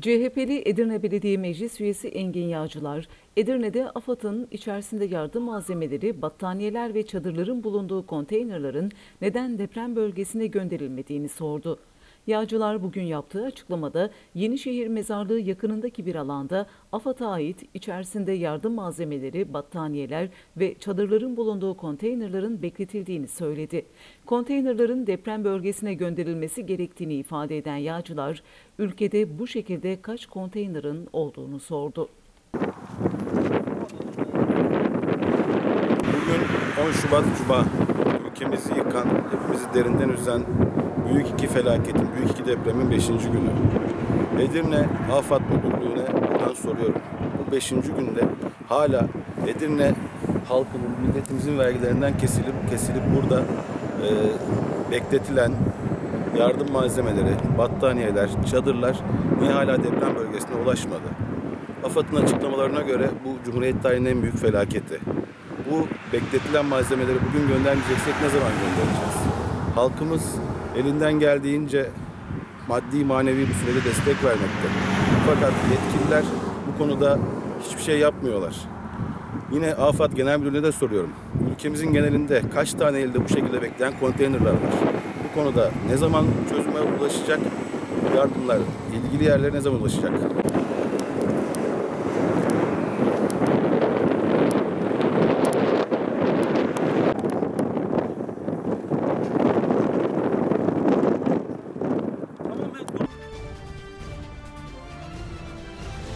CHP'li Edirne Belediye Meclis Üyesi Engin Yağcılar, Edirne'de AFAD'ın içerisinde yardım malzemeleri, battaniyeler ve çadırların bulunduğu konteynerların neden deprem bölgesine gönderilmediğini sordu. Yağcılar bugün yaptığı açıklamada Yenişehir Mezarlığı yakınındaki bir alanda AFAD'a ait içerisinde yardım malzemeleri, battaniyeler ve çadırların bulunduğu konteynerların bekletildiğini söyledi. Konteynerların deprem bölgesine gönderilmesi gerektiğini ifade eden Yağcılar, ülkede bu şekilde kaç konteynerin olduğunu sordu. Bugün 10 Şubat Cuma ülkemizi yıkan, hepimizi derinden üzen büyük iki felaketin, büyük iki depremin 5. günü. Edirne Afat Müdürlüğü'ne buradan soruyorum. Bu 5. günde hala Edirne halkının, milletimizin vergilerinden kesilip kesilip burada e, bekletilen yardım malzemeleri, battaniyeler, çadırlar niye hala deprem bölgesine ulaşmadı? AFAD'ın açıklamalarına göre bu Cumhuriyet tarihinin en büyük felaketi. Bu bekletilen malzemeleri bugün göndermeyeceksek ne zaman göndereceğiz? Halkımız elinden geldiğince maddi manevi bu sürede destek vermekte. Fakat yetkililer bu konuda hiçbir şey yapmıyorlar. Yine AFAD Genel Müdürlüğü'ne de soruyorum. Ülkemizin genelinde kaç tane elde bu şekilde bekleyen konteynerler var? Bu konuda ne zaman çözüme ulaşacak? Yardımlar ilgili yerlere ne zaman ulaşacak?